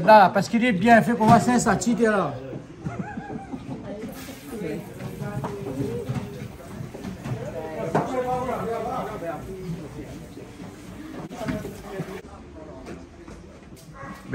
parce qu'il est bien fait, qu'on va s'insatisfaire là.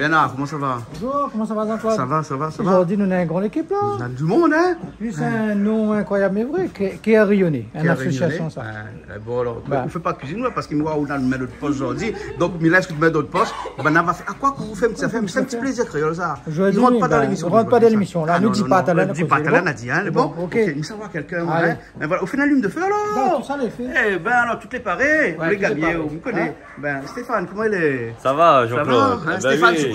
Bernard, comment ça va Bonjour, comment ça va Jean-Claude Ça va, ça va, ça va Aujourd'hui, nous avons une grande équipe là. On a du monde, hein c'est un nom incroyable, mais vrai, qui, est rayonné. Une a association, ça. Ouais, bon, alors, Bah. on ne fait pas cuisine, là, parce qu'il nous a on a mis notre poste aujourd'hui. Donc, que tu mets d'autres postes Ben, on va faire. À quoi que vous faites Ça fait c'est un petit plaisir, créole, ça. Je ne rentrent pas dans ben, l'émission. ils rentrent pas dans l'émission, là. Ah, non, dis pas Talana, ne dis pas a dit, hein, Bon, ok. Il savoir quelqu'un, hein. Mais voilà, au final, l'hume de feu, alors Ben, tout ça, les fait. Eh ben, alors, toutes les parées, les parées. vous me connaissez. Hein Ben, Stéphane, comment il est? Ça va, Jean-Claude hein, Eh ben Stéphane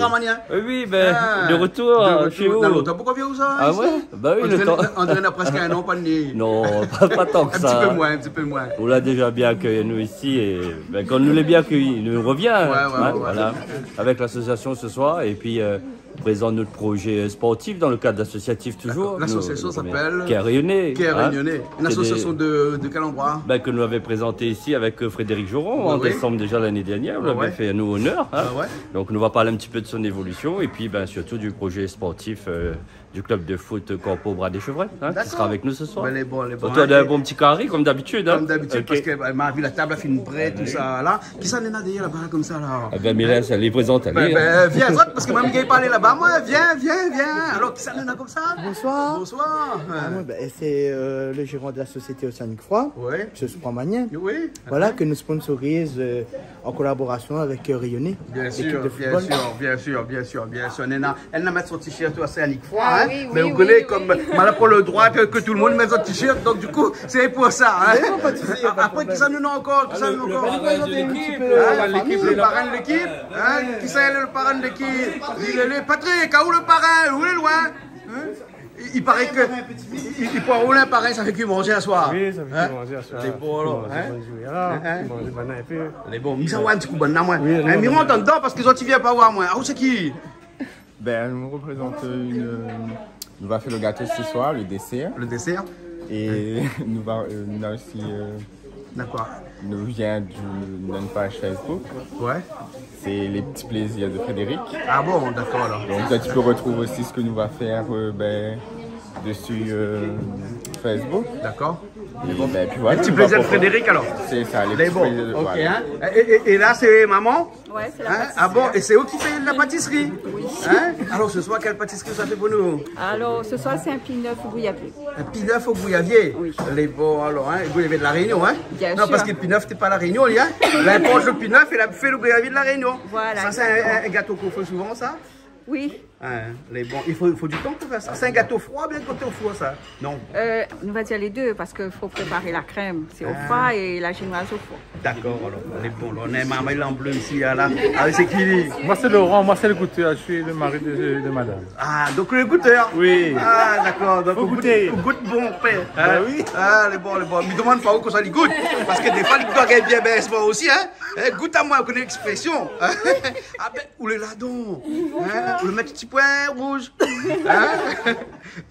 oui. Ben, Ah, de retour de euh, retour. chez vous. L'autre. Pourquoi vous ça Ah ouais? Bah oui, On le temps. On presque un an, pas de nez. Non, pas, pas tant que Un ça. petit peu moins, un petit peu moins. On l'a déjà bien accueilli nous ici et ben, quand on nous l'a bien accueilli, il nous revient. hein, ouais, ouais. Voilà, avec l'association ce soir et puis euh, on présente notre projet sportif dans le cadre associatif toujours. L'association s'appelle. Qui est réunionnais. Une association des- de, de quel endroit? Ben, que nous avait présenté ici avec euh, Frédéric Joron Ouais, en décembre déjà l'année dernière. Ouais, l'avez ouais. fait à nous honneur. hein. Ah ouais. Donc, on va parler un petit peu de son évolution et puis ben, surtout du projet sportif euh, du club de foot Corpo Bras des Chevrets, hein, qui sera avec nous ce soir. Ben, les bons, les bons. Toi, hein, d'un bon petit carré, comme d'habitude. hein. Comme d'habitude, parce qu'elle m'a vu la table, elle fait une braie, tout ça, là. Qui s'en est là d'ailleurs là-bas, comme ça, là? Ah ben, mais là, ça les présente. allez, Ben, ben, viens, parce que même qui est parlé là-bas, moi, viens, viens, viens. Alors, qui s'en est là comme ça? Bonsoir. Bonsoir. Ah, moi, ben, c'est euh, le gérant de la société Océanique Froid, Oui, M. Spromanien. oui. Voilà, que nous sponsorise euh, en collaboration avec euh, Rayonné, Bien sûr, bien sûr, bien sûr, bien sûr, bien sûr. Elle n'a, elle n'a mettre son t-shirt assez à froid, Ah hein. oui, mais oui, vous connaissez oui, comme, pour le droit que, que tout le monde mette son t-shirt, donc du coup, c'est pour ça, hein. non, pas pas Après, qui s'en nous a encore, qui s'en nous a encore? l'équipe, l'équipe, le parrain de l'équipe, qui c'est le parrain de l'équipe. Est le Patrick, où le parrain? Où il est loin? Hein? Il, paraît que. Il, il pourra rouler un parrain, ça fait qu'il manger à soir. Oui, ça fait manger à soir. C'est bon, alors, un bon, mis ça un petit coup bon, moi. Oui, non, mais rentre dedans parce que autres, ils viennent pas voir, moi. Ah, où c'est qui? Ben, on représente une. euh, nous va faire le gâteau ce soir, le dessert. Le dessert Et nous, va, euh, nous a aussi. euh, D'accord. nous vient d'une page Facebook. Ouais. C'est les petits plaisirs de Frédéric. Ah bon, d'accord alors. Donc là, tu peux retrouver aussi ce que nous va faire ben, dessus Facebook. D'accord. Et ben, puis voilà, plaisirs de proposer- Frédéric alors. C'est ça, les, Les petits bons. plaisirs. Ok, voilà. hein. Et, et- et là, c'est maman Ouais, c'est la Hein pâtisserie. Ah bon, et c'est eux qui fait la pâtisserie Hein Alors ce soir, quelle pâtisserie ça fait pour nous Alors, ce soir, c'est un pineuf au bouillabaisse. Un pineuf au bouillavier Oui. Les bons, alors, hein, vous avez de la Réunion, hein Bien Non, sûr. parce que le pineuf, t'es pas la Réunion, lui, hein Là, il mange le pineuf et il a fait le bouillavier de la Réunion. Voilà, Ça, c'est un gâteau qu'on fait souvent, ça Oui, Hein, les bons. Il faut, il faut du temps pour faire ça. C'est un gâteau froid, bien côté au four, ça Non. euh, on va dire les deux parce qu'il faut préparer la crème. C'est au Ah. froid et la génoise au four. D'accord, alors, les bons. Alors, on a maman, il est en bleu ici, là. Ah, c'est qui Moi, c'est Laurent, moi, c'est le goûteur. Je suis le mari de, de madame. Ah, donc le goûteur? Oui. Ah, d'accord. Donc, on goûter. goûte, on goûte bon, père. Bah oui. Ah, les bons, les bons. Mais demande pas où qu'on soit les goûte. Parce que des fois, les doigts bien bien souvent aussi, hein. Eh, goûte à moi, on connaît l'expression. ah, ben, où le ladon? Hein? Où le mettre petit point rouge hein?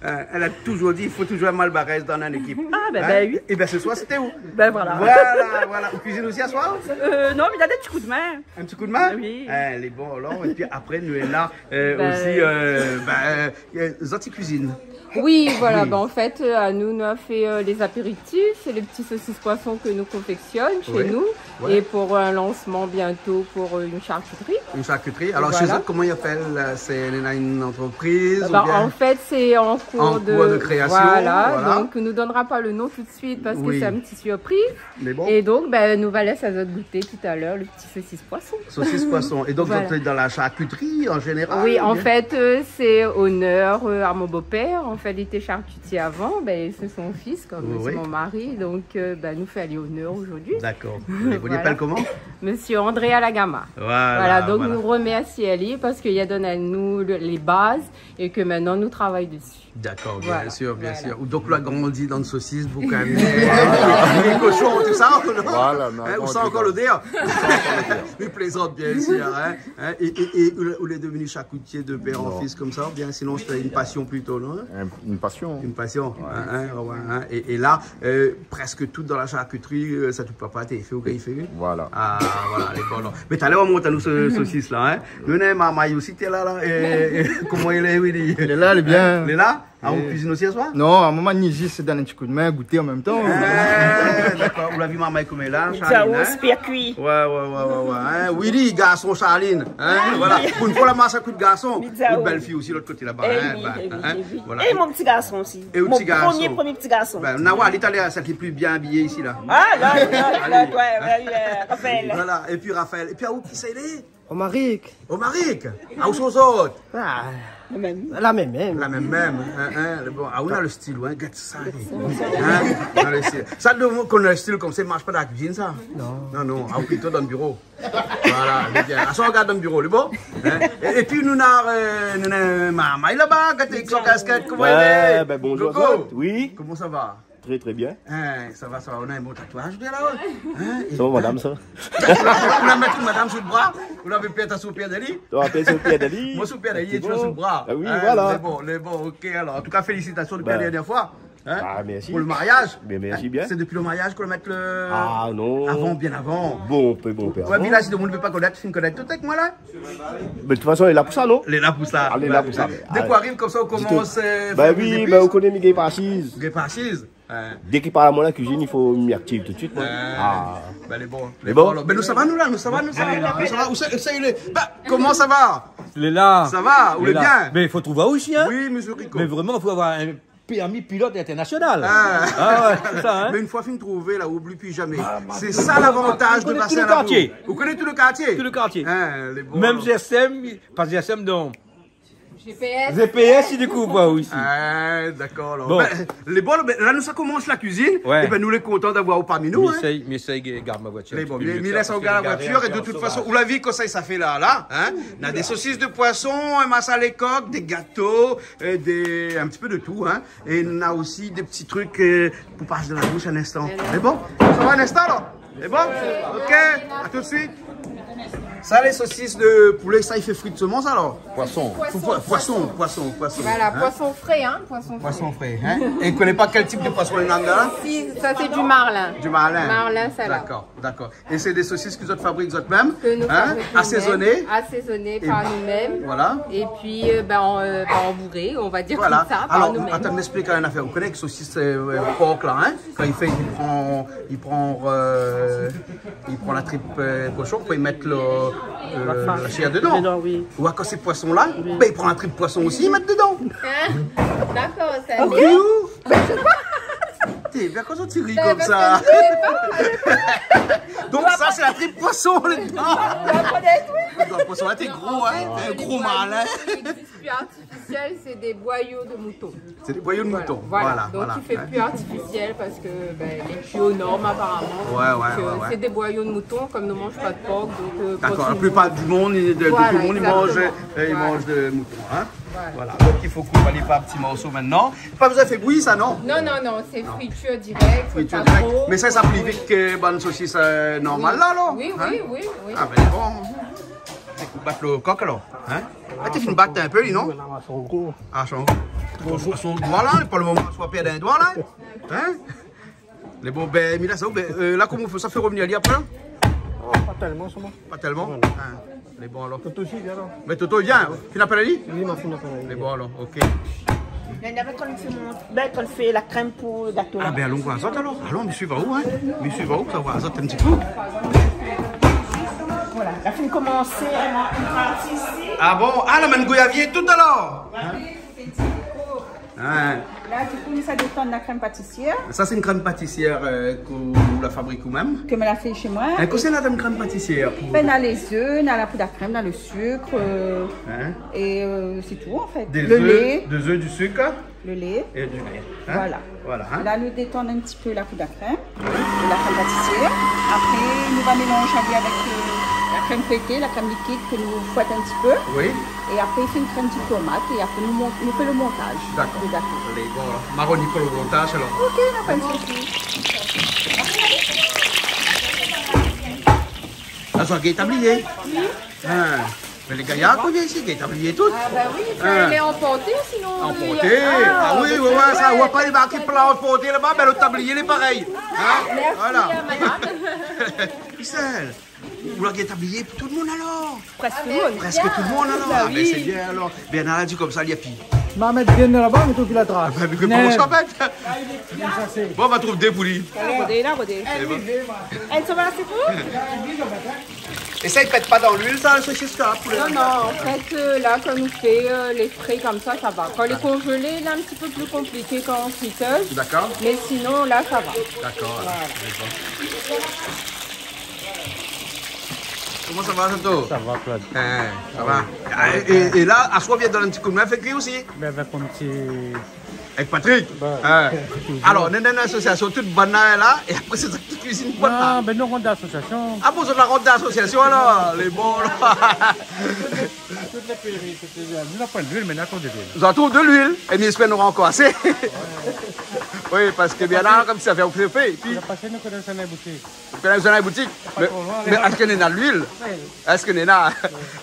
Euh, Elle a toujours dit, il faut toujours un malbarès dans une équipe. Ah, ben, Hein? ben oui. Et bien, ce soir, c'était où? Ben voilà. Voilà, voilà. On cuisine aussi à soir? Euh, non, mais il a des petits coups de main. un petit coup de main? Oui. Eh, les bons alors. Et puis après, nous est là euh, Ben, aussi, euh, ben, euh, Zoti Cuisine. Oui, voilà. Ben, en fait, à nous, nous a fait euh, les apéritifs et les petits saucisses poissons que nous confectionnons chez Oui. nous. Ouais. Et pour un lancement bientôt pour une charcuterie. Une charcuterie. Alors, Voilà. chez eux, comment ils appellent euh, C'est une entreprise ou bien... en fait, c'est en cours, En de... cours de création, Voilà, voilà. donc on ne nous donnera pas le nom tout de suite parce Oui. que c'est un petit surprise. Mais bon, Et donc, ben, nous va laisser à goûter tout à l'heure le petit saucisse poisson. saucisse poisson. Et donc, Voilà. vous êtes dans la charcuterie en général oui, ou en fait, euh, c'est honneur euh, à mon beau-père. En fait, il était charcutier avant, ben, c'est son fils, comme Oui. c'est mon mari. Donc, euh, ben, nous fait aller honneur aujourd'hui. D'accord. Vous Voilà. appelle comment Monsieur André Alagama. Voilà. Voilà, donc voilà. nous remercions Ali parce qu'il a donné à nous le- les bases et que maintenant nous travaillons dessus. D'accord, bien Voilà, sûr, bien voilà. sûr. Ou donc, là, grandi dans une saucisse, vous quand même. les cochons, tout ça, ou non Voilà, mais Hein, on ça dit encore le dire Il plaisante bien sûr. Hein, hein, et, et, et où est devenu charcutier de père en Non. fils comme ça ou Bien sinon, c'était une passion plutôt, non Un- Une passion. Une passion. hein, hein, ouais, hein. Et, et là, euh, presque tout dans la charcuterie, euh, ça tout papa, t'es fait ou qu'il fait Voilà. Ah, voilà, bons. Mais tout à l'heure, on monte à nous ce saucisse saucisses là. Hein. Nous, on maman aussi, t'es là, là. Et, et comment il est, Willy? Il est là, il est bien. Il est là? Ah, on Et- cuisine aussi ce soir? Non, à un moment, Niji se donne un petit coup de main, goûter en même temps. Eh, D'accord, vous l'avez vu maman comme elle est là, Charline. hein? Pierre cuit. Ouais, ouais, ouais, ouais, ouais. Hein? Willy, garçon, Charline. Hein? Voilà. Pour une fois, la masse à coup de garçon. Une belle fille aussi, l'autre côté là-bas. Eh hein? oui, eh oui, hein? eh oui. Voilà. Et mon petit garçon aussi. Et le mon petit garçon. premier, premier petit garçon. Ben, Nawa, l'Italien, c'est qui est plus bien habillé ici, là. Ah, là, là, là, ouais, Raphaël. Voilà, et puis Raphaël. Et puis, à où qui c'est, est? Omaric. Au Maric. À où sont les autres? Ah, Même. la même, même. La même, même. Hein, hein, le bon. Ah, on a le style, hein, get ça. Hein, on a le style. Ça, de qu'on a le style comme ça, ne marche pas dans la cuisine, ça? Non. Non, non, ah, plutôt dans le bureau. Voilà, bien. Ah, ça, on regarde dans le bureau, le bon hein? et, et puis, nous avons euh, maman là-bas, qui avec son casquette, comment il est Ouais, ben bonjour. Coco. Oui, Comment ça va? Très très bien. hein, Ça va, ça va, on a un beau tatouage, bien là-haut. Hein, Ça va madame ça on a une madame sous le bras, on avait peut-être sous le pied d'Ali. Tu vas appeler sur le pied d'Ali Moi, sous le pied d'Ali, C'est tu sous le bras. Ah oui, Hein, voilà. C'est bon, c'est bon, ok. Alors, en tout cas, félicitations depuis Ben. la dernière fois. Hein, Ah, merci. Pour le mariage. Ben, merci Hein, bien. C'est depuis le mariage qu'on va mettre le. Ah non. Avant, bien avant. Bon, peu, bon, peu. Ouais, puis là, si le monde ne veut pas connaître, tu me connais tout avec moi là? Mais de toute façon, elle est là pour ça, non? Elle est là pour ça. Elle est là pour ça. Dès qu'on Ah, arrive comme ça, on commence. euh, Bah des oui, ben on connaît Miguel pas assise. Vous n'êtes Dès qu'il parle à moi la cuisine, il faut m'y activer tout de suite. Ah. Ben, les bons. Les bons? alors. Ben, nous, ça va, nous là? Nous, ça va, nous, ça va? Nous, ça va? Où c'est ça, il est? Ben, comment ça va? Il est là. Ça va? Où Il est bien? Mais il faut trouver aussi, hein. Oui, monsieur Rico. Mais vraiment, il faut avoir un permis pilote international. Ah. Ah ouais, c'est ça, hein. Mais une fois fin trouvé, là, oublie plus jamais. C'est ça l'avantage de passer à la. Vous connaissez tout le quartier? Tout le quartier. Hein, les bons, Même. GSM, pas GSM donc. GPS. GPS, il découvre pas aussi. Ah, d'accord. Bon. Ben, les bons, ben, là, nous, ça commence la cuisine. Ouais. Et ben, nous, les contents d'avoir parmi nous. Hein. M'essaye, m'essaye, garde ma voiture. Les peu mais laisse parce garde la voiture et de toute façon, vous l'avez que ça, ça fait là, là, hein. On a des saucisses de poisson, un massa les coques, des gâteaux, euh, des, un petit peu de tout, hein. Et on a aussi des petits trucs euh, pour passer de la bouche un instant. C'est bon? Ça va un instant, là? C'est bon? Ok? À tout de suite. Ça, les saucisses de poulet, ça, il fait frites ça, alors? Poisson. Poisson, poisson, poisson, poisson. Voilà, hein. poisson frais, hein. Poisson frais. Poisson frais, hein. Et il ne connaît pas quel type de poisson il a là? Si, ça c'est du marlin. Du marlin. Marlin salade. D'accord, d'accord. Et c'est des saucisses que vous autres fabriquez vous autres même, Que nous hein, fabriquons assaisonnées. nous-mêmes, Assaisonnées par nous-mêmes. Voilà. Et puis, euh, ben, en, euh, ben, embourrées, on va dire Voilà. comme ça, par Alors, nous-mêmes. attends, m'explique une affaire. Vous connaissez que saucisse euh, porc là, hein Quand il fait, il prend, il prend, euh, il prend la tripe euh, cochon, il met le, euh, la chair dedans. Dedans, oui. Ou à quand c'est poisson là, ben il prend la tripe poisson aussi, il met dedans. Hein D'accord, ça T'es bien quand tu ris comme ça. Donc ça c'est la tripe poisson les gars. Le poisson là t'es gros hein, t'es un gros malin. artificiel, c'est des boyaux de mouton. C'est des boyaux de mouton. Voilà. Donc il fait plus artificiel parce que ben, les tuyaux aux normes apparemment. Ouais, euh, ouais. C'est des boyaux de mouton comme nous mange pas de porc. Donc, euh, D'accord, la plupart du monde, de, tout le monde, ils mangent, euh, ils Voilà. mangent de mouton. Hein? Voilà. Voilà. Donc il faut couper par petits morceaux maintenant. Pas besoin de faire bouillir ça, non? Non, non, non, c'est friture directe. Oui, tu pas veux dire. trop. Mais ça, ça plie vite que bonne saucisse euh, normale là, alors? Oui, Hein? oui, oui, oui. Ah, ben bon. Qu'on batte le coq alors. Hein? Ah, tu fais une batte un peu, lui, non? Ah, son, son, son doigt là, pas le moment soit perdre un doigt là. Hein? Les bons, ben, Mila, ça, ben, euh, là, comment ça fait revenir lui après là Pas tellement, seulement. Pas tellement? Hein. Les bons alors. Toto aussi, viens là. Mais Toto, viens. Tu n'as pas lui Oui, ma fille n'a pas Les bons alors, ok. Il y en avait quand on fait, ben, fait la crème pour gâteau. Ah ben allons voir ça alors. Allons, mais suivre où, hein? Où, ça va, ça un petit peu. Voilà. La fin commencer, elle a une partie ici. Ah bon? Ah, la goyavier tout alors Là, du coup, ça dépend de la crème pâtissière Ça, c'est une crème pâtissière euh, que vous la fabriquez vous-même. que me l'a fait chez moi. Qu'est-ce que c'est la crème pâtissière pour... Ben, dans les œufs, dans la poudre à crème, dans le sucre. euh, Hein? et euh, c'est tout en fait. Des le lait. Des œufs, du sucre Le lait. et du lait. Hein? Voilà. Voilà. Hein? Là, nous détendons un petit peu la poudre à crème, la crème pâtissière. Après, nous va mélanger avec la crème feuilletée, la crème liquide que nous fouette un petit peu. Oui Et après, il fait une crème diplomate et après, nous, nous fait le montage D'accord. gâteau. Allez, bon. Maroni pour le montage alors. Ok, on n'a pas de souci. Ah, ça, qui est tablier Hein Mais les il y a combien ici qui est tablier tout Ah bah oui, Hein. vas les emporter sinon. Emporté lui- Ah oui, oui, oui, ça, on voit pas les marqués plat emporté là-bas, mais le tablier, il est pareil. Hein Merci, Voilà. euh, madame. Vous l'avez tablier pour tout le monde alors Presque tout le monde. Presque tout le monde alors Bah Ah, ben, oui. C'est bien alors. Ben, on a dit comme ça, il y a pire. Mettre bien là-bas, mais toi qui la trace. Ben, mais que comment ça va c'est. Bon, on va trouver des poulies. La rodée, la rodée. Elles sont là, c'est tout Et ça, ils pètent pas dans l'huile, ça, le saucisse là poulet Non, non, en fait, euh, là, quand on fait euh, les frais comme ça, ça va. Quand les congelés, là, un petit peu plus compliqué qu'en friteuse. D'accord Mais sinon, là, ça va. D'accord. Comment ça va, Santo Ça va, Claude. Eh, ça va. Et, et- et là, à soi, vient donner un petit coup de main avec lui aussi Mais avec un petit. Avec Patrick Bah, Eh. Alors, est dans une association toute bonne là, et après, c'est qui cuisine bonne là. Non, mais nous, on a l'association. Ah, c'est la ronde d'association alors Les bons là Toutes les pays, c'était bien. Nous, on pas de l'huile, mais nous, on de l'huile. Nous avons de l'huile, et nous espérons nous encore assez. oui, parce que bien là, comme ça fait au fait, puis, passé, nous connaissons là, vous allez à la boutique. Mais, est-ce qu'il y en a de l'huile? Est-ce qu'il y en a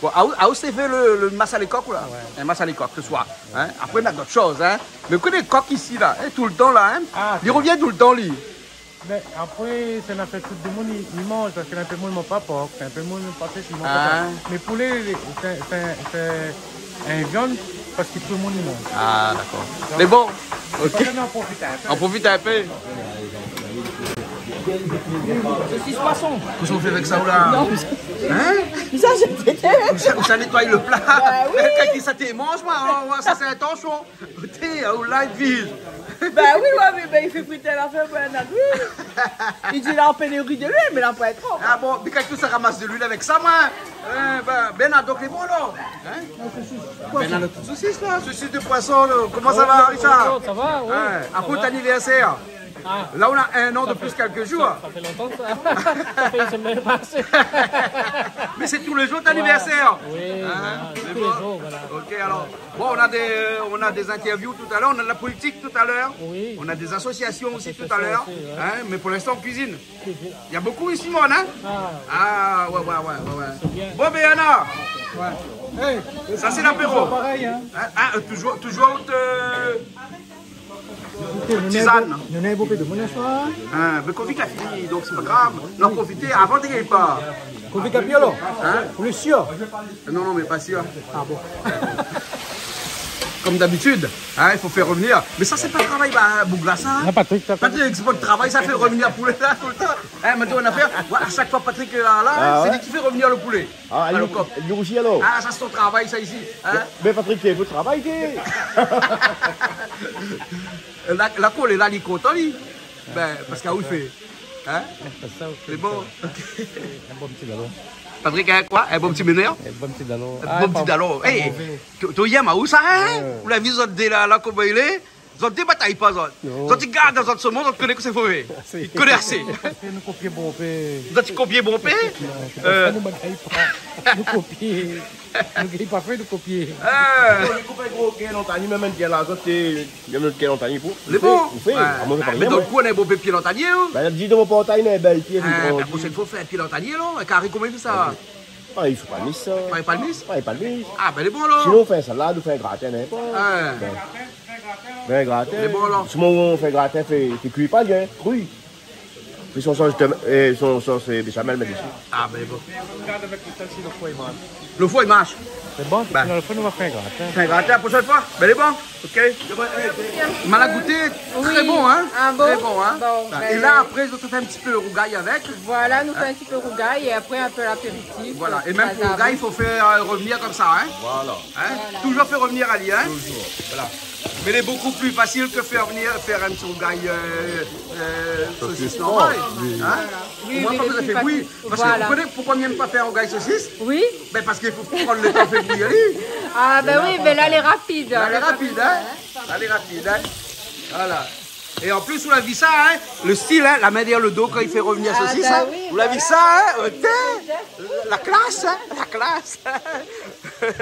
Bon, à où, c'est fait le, le massa les coques ou là Un massa les coques ce soir. Hein? Après, on a d'autres choses. Hein? Mais que les coques ici, là, hein, tout le temps, là, hein? Ah, il revient tout le temps, lui. Mais après, ça n'a fait tout le monde, ils mangent parce a un peu de monde, mon papa, un peu de monde, ils mangent Ah. pas. Mais poulet, c'est c'est- c'est un viande parce que tout le monde y mange. Ah, d'accord. Mais bon, ok. Ok. On en profite un peu. On profite un peu. Saucisse poisson. Qu'est-ce qu'on fait avec ça ou là Hein Ça, je t'ai ça, ça nettoie le plat. Bah oui. Quand il ça te mange, moi, oh, ouais, ça c'est intention. T'es, ou là, il. Bah oui, ouais, mais ben, il fait friter la femme pour un huile. Il dit là en pénurie de l'huile, mais là pas trop. Ah bon, mais quand tout ça ramasse de l'huile avec ça, moi, hein, ben, ben, a donc les bons là. Hein? Ben, a le saucisse là, saucisse de poisson, là. comment ça va, Richard Ça va, oui. Hein, À pour anniversaire. Là, on a un an de plus quelques jours. Ça fait longtemps que ça. ça fait une semaine passée. Mais c'est tous les jours d'anniversaire. Oui, Hein, voilà, tous bon. les jours, voilà. Ok, alors. Bon, on a, des, euh, on a des interviews tout à l'heure, on a de la politique tout à l'heure. Oui. On a des associations aussi tout à l'heure. ouais. Hein, mais pour l'instant, on cuisine. Il y a beaucoup ici, mon, hein? Ah, Ah, ouais, ouais, ouais, ouais. ouais. bien. Bon, Béana, hey, ça c'est l'apéro. pareil, hein. Hein, hein, euh, toujours, toujours euh, Tisane. Nous n'avons pas de mon soir. hein, mais Covid a fini, donc c'est pas grave. Non, profitez avant de gagner pas. Kofi Capiolo. Hein Pour le sûr. Non, non, mais pas sûr. Ah bon. Comme d'habitude, hein, il faut faire revenir. Mais ça, c'est pas le travail, bah, Bouglassa. Ah, Patrick, ça fait. Patrick, c'est pas le travail, ça fait revenir le poulet là tout le temps. Hein, maintenant, on a fait, ouais, à chaque fois Patrick est là, là Ah c'est ouais lui qui fait revenir le poulet. Ah, le il aussi alors. Ah, ça, c'est ton travail, ça ici. Hein? Mais Patrick, c'est votre travail. La, la colle est là, il lui. Ben, parce qu'à où il fait. Hein? Ça, C'est bon. Un bon petit ballon. Patrick, hein, quoi? Un bon petit meneur? Un bon petit ballon. Un bon petit dallon. Hey, tu y es, où ça? Vous l'avez vu, zot, là, là, comment il est? Zot, des batailles pas, zot. Zot, il garde dans ce monde, zot, connaît que c'est faux. Il connaît assez. Nous copier bon. Zot, il bon pé. Nous ne pas. Nous copier. Nous ne pas fait, nous copier. Les copains gros, quel ontani, même un là, ça, c'est. Il y a même quel ontani pour. les bons. Vous faites. Ouais. Ah, moi, c'est pas Mais rien, dans le bon? Ben, il ça? Ah, il faut pas mis ça. Pas pas le mis? Ah, il pas le mis. Ah, ben, les bons, là. Sinon, on fait un salade, on fait un gratin, n'importe. Un gratin. C'est bon, alors. Ce moment où on fait un gratin, fait, fait cuit pas bien, cru. Puis son sauce, de- son sauce euh, béchamel, mais dessus. Ah, ben, bon. Le foie, il marche. C'est bon, Ben. dans le fond, nous va faire un gratin. Un gratin la prochaine fois. Ben, il est bon. Ok. M'a la goûté. Très Oui. bon, hein. Ah bon? Très bon, hein. Bon, Et ben, là, après, je te fais un petit peu le rougail avec. Voilà, nous fait un petit peu rougail et après un peu l'apéritif. Voilà. Et même pour le rougail, il faut faire euh, revenir comme ça, hein. Voilà. Hein? Toujours faire revenir Ali, hein Voilà. Mais il est beaucoup plus facile que faire venir faire un petit rougail euh, euh, saucisse. Hein? Oui, oui, vous avez plus fait oui. facile. Parce Voilà. que vous connaissez pourquoi on n'aime pas faire un rougail saucisse? Oui ben Parce qu'il faut prendre le temps de faire bouillir. lui. Ah ben oui, mais là elle est rapide. Elle est rapide, hein. Elle est rapide, hein. Voilà. Et en plus, vous l'avez vu ça, hein. Le style, hein La main derrière le dos quand il fait revenir Ah, saucisse, bah hein oui, Vous l'avez vu ça, hein. Euh, La classe, hein. La classe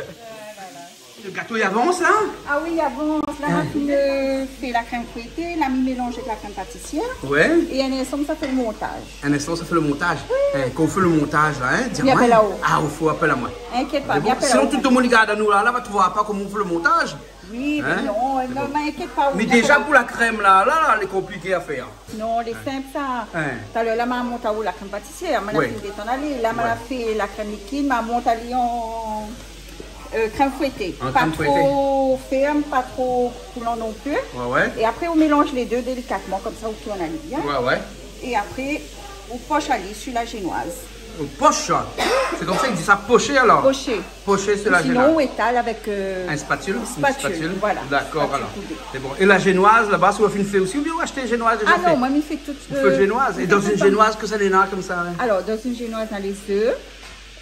Le gâteau il avance là Ah oui, avance. La Rafine euh, fait la crème fouettée, la mi mélange avec la crème pâtissière. Ouais. Et un instant, ça fait le montage. Un instant, ça fait le montage. Hein, quand on fait le montage là, hein, dis-moi. Il appelle là-haut. Ah, il faut appeler à moi. Inquiète pas, il bon, sinon, tout le monde regarde à nous là, là, va trouver pas comment on fait le montage. Oui, Hein? mais non, non, mais inquiète pas. Mais oui, déjà pour la crème là, là, là, elle est compliquée à faire. Non, les simples, ça. Hein. Tout à l'heure, là, ma monte à la crème pâtissière. Ma Ouais. fait. Là, la crème liquide. Ma monte à en euh, crème fouettée. En pas crème trop ferme, pas trop coulant non plus. Ouais, ouais. Et après, on mélange les deux délicatement, comme ça, on tourne à bien. Ouais, ouais. Et après, on poche à lit sur la génoise. Au poche. C'est comme ça qu'ils disent ça, poché alors. Poché. Poché, c'est la Sinon, génoise. on étale avec. euh, Un spatule Une spatule, voilà. D'accord, Spatule alors. C'est bon. Et la génoise, là-bas, si vous fait aussi, ou bien vous achetez génoise déjà Ah fait non, moi, je fais tout. Vous faites génoise. Et dans une génoise, que ça les comme ça hein Alors, dans une génoise, on a les œufs,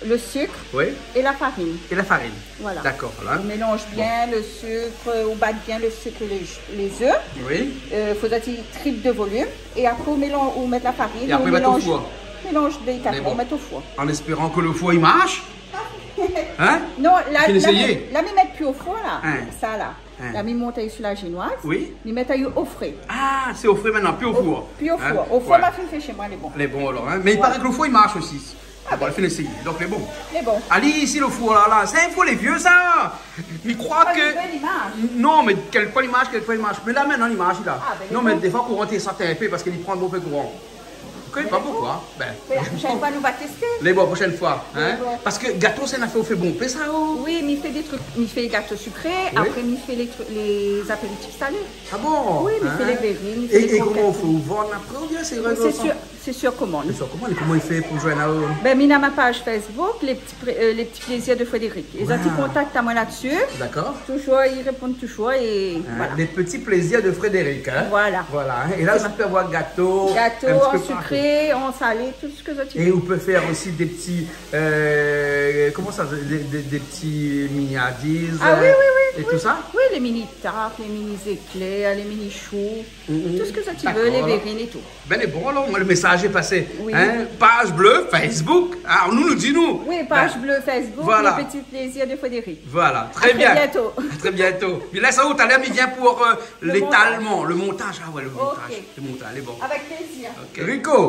le sucre Oui. et la farine. Et la farine. Voilà. D'accord, voilà. On mélange bien le sucre, on bat bien le sucre et les, les œufs. Oui. Il faut un petit triple de volume. Et après, on, mélange, on met la farine. Et après, on mettre au mélange, four. mélange Mais délicatement, bon. on met au four. En espérant que le foie il marche. Hein Non, là, l'essayais là, là, mettre plus au four, là. Hein. Ça, là. Hein. Là, mi monte sur la génoise. Oui. Mi mettre au frais. Ah, c'est au frais maintenant, plus au four. Puis au Hein four. Au four, Ouais. ma fille fait chez moi, elle est bon. Elle est bon alors. Hein? Mais il paraît que le foie il marche aussi. Ah, bon, elle fait l'essayer. Donc, elle est bon. Elle est bon. Allez, ici, le four là, là. C'est un four les vieux, ça. Il croit Pas que. de belle image. Non, mais quelquefois il marche, quelquefois il marche. Mais là maintenant il marche là. Ah, ben, non, il mais des fois courant il sortait un peu parce qu'il prend un peu courant. Je connais pas pourquoi. Ben, Mais La prochaine fois, nous va tester. les bonnes prochaine fois. Hein? Parce que gâteau, c'est un affaire au fait bon. Ça, oh. Oui, mais il fait des trucs. Il fait les gâteaux sucrés. Après, il fait les, les apéritifs salés. Ah bon? Oui, mais hein? c'est les verrines, il fait Et, les et comment on fait? Vous vendre après ou bien c'est vrai C'est sur, c'est sur commande. C'est comment, comment il fait pour joindre à eux Ben, mina ma page Facebook, les petits, euh, les petits plaisirs de Frédéric. Les Wow. petits contacts à moi là-dessus. D'accord Toujours, ils répondent toujours et Hein, voilà. Les petits plaisirs de Frédéric. Hein? Voilà. Voilà. hein. Et là, vous pouvez avoir gâteau. Gâteau, petit en peu en salé, tout ce que tu Et veux. on peut faire aussi des petits, euh, comment ça, des, des, des petits miniadises. Ah oui, oui, oui. Et oui. tout ça? Oui, les mini tartes, les mini éclairs, les mini choux, tout ce que ça tu veux, les verrines et tout. Ben, et bon, alors, moi, le message est passé. Oui. Hein? Page bleue, Facebook. Ah, nous, nous dit nous. Oui, page Ben, bleue Facebook, voilà. les petits plaisirs de Frédéric. Voilà, très À très bien. bientôt. À très bientôt. Mais là, ça, tout à l'heure, il vient pour euh, Le l'étalement, le montage. Ah ouais, le montage. Le montage, est bon. Avec plaisir. Ok. Rico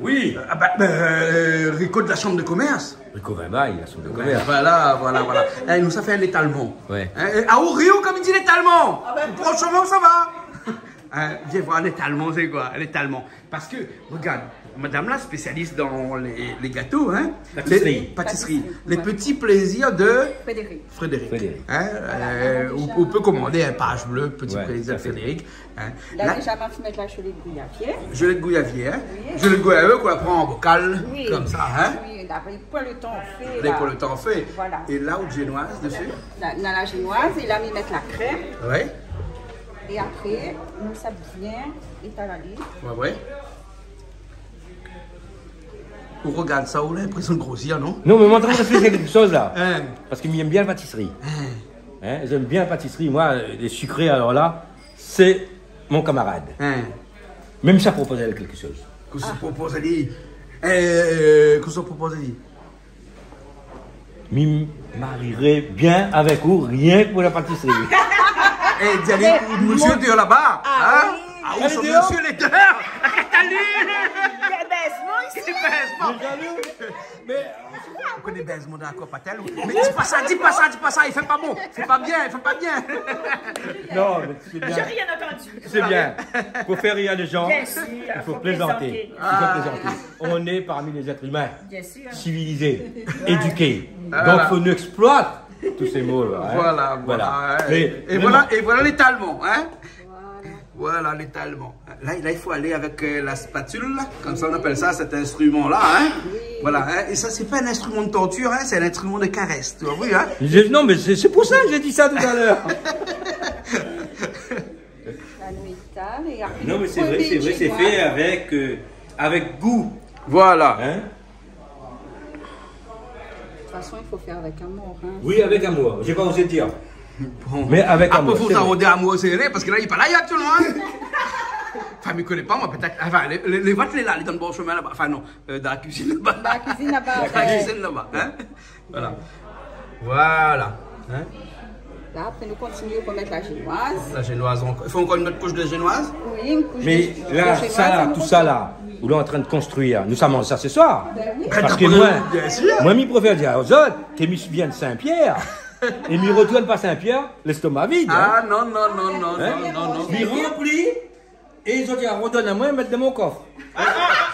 Oui, ah bah, ben, euh, Rico de la chambre de commerce. Rico Vimbaille, la soupe de Ouais, commerce. Voilà, voilà, voilà. Eh, nous, ça fait un étalement. Ouais. Hein, eh, ah, au Rio, comme il dit l'étalement. Franchement, ça va. Hein, viens voir l'étalement, c'est quoi L'étalement. Parce que, regarde, madame la spécialiste dans les, les gâteaux, hein Pâtisserie. Les, pâtisserie. Pâtisserie, Les ouais. petits plaisirs de Frédéric. Frédéric. Frédéric. Hein, euh, Voilà, on, déjà. on peut commander un page bleu, petit Ouais, plaisir fait. Frédéric. Hein. Là, Là, déjà, ma fille met la chelée de gouillavier. je l'ai de gouillavier. Hein. Oui. Je l'ai de gouillavier qu'on la prend en bocal, Oui. comme ça. Hein. Oui, là, il prend le temps fait. Là. qu'on le temps fait. Voilà. Et là, où génoise dessus. Dans la génoise, et là, il met la crème. Ouais, Et après, nous, ça bien étalé. ouais, ouais. On regarde ça, on a l'impression de grossir, non Non, mais moi, en train de réfléchir à quelque chose là. Hein. Parce qu'il m'aime bien la pâtisserie. Hein, J'aime bien la pâtisserie. Moi, euh, les sucrés, alors là, c'est mon camarade. Hein. Même ça propose elle quelque chose. Qu'est-ce proposes à dire euh, Qu'est-ce à dire Je marierai bien avec vous, rien que pour la pâtisserie. Eh, dis, allez, monsieur, tu es là-bas Ah hein oui. Ah, où sont monsieur les dehors Salut ici. Mais on connaît baisement d'accord, pas tel. Mais dis pas ça, dis pas ça, dis pas ça, il fait pas bon. C'est pas bien, il fait pas bien. non, mais c'est bien. J'ai rien entendu. C'est bien. Pour faire rire les gens, il faut faut plaisanter. plaisanter. Il faut plaisanter. On est parmi les êtres humains, Bien sûr. civilisés, éduqués. Voilà. Donc, faut nous exploiter tous ces mots-là. hein. Voilà, voilà. Mais et, vraiment, voilà, et voilà l'étalement, hein Voilà l'étalement. Là, là, il faut aller avec euh, la spatule, là. comme ça on appelle ça cet instrument-là. Hein voilà, hein. et ça, c'est pas un instrument de torture, hein, c'est un instrument de caresse, tu vois, oui, hein non, mais c'est pour ça que j'ai dit ça tout à l'heure. Non, mais c'est vrai, c'est vrai, c'est fait avec, euh, avec goût. Voilà. Hein? De toute façon, il faut faire avec amour. Hein. oui, avec amour. J'ai pas osé dire. Bon. Mais avec Après, amour, faut c'est vrai. s'arroder à moi serré, parce que là, il est pas là, il y a actuellement. Enfin, mais il connaît pas, moi, peut-être. Enfin, les, les, les voitures, là, ils dans le bon chemin là-bas. Enfin, non, euh, dans la cuisine là-bas. Dans la cuisine là-bas, Dans la cuisine là-bas, hein. Voilà. Voilà. Hein. Là, après, nous continuons à remettre la génoise. La génoise encore. Il faut encore une autre couche de génoise Oui, une couche Mais de, là, de génoise. ça là, nous tout ça là, où l'on est en train de construire, nous sommes ça ce soir. Ben oui. Parce que Bien moi, sûr. moi, mi préfère dire aux autres, que mi viens de Saint-Pierre, et mi retourne pas Saint-Pierre, l'estomac vide. Ah Hein? non, non, non, non, Hein? non, non, non. Mi rempli, et ils ont dit, ah, redonne à moi, mettre dans mon coffre.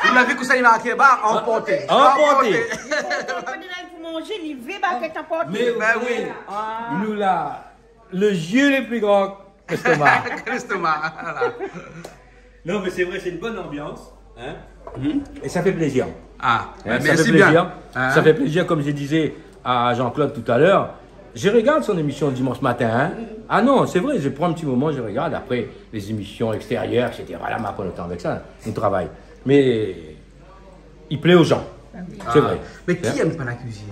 Vous l'avez vu que ça il marqué bas emporté. Emporté. pour manger, il veut pas qu'elle t'apporte. Mais Ben oui. nous là, le yeux les plus grands, l'estomac. L'estomac, voilà. non, mais c'est vrai, c'est une bonne ambiance. Hein? Et ça fait plaisir. Ah, Hein, ben ça merci fait plaisir. bien. Hein? Ça fait plaisir, comme je disais à Jean-Claude tout à l'heure. Je regarde son émission dimanche matin. hein. Ah non, c'est vrai, je prends un petit moment, je regarde. Après, les émissions extérieures, etc. Voilà, ma pas le temps avec ça. On travaille. Mais il plaît aux gens. C'est Ah. vrai. Mais qui Hein? aime pas la cuisine?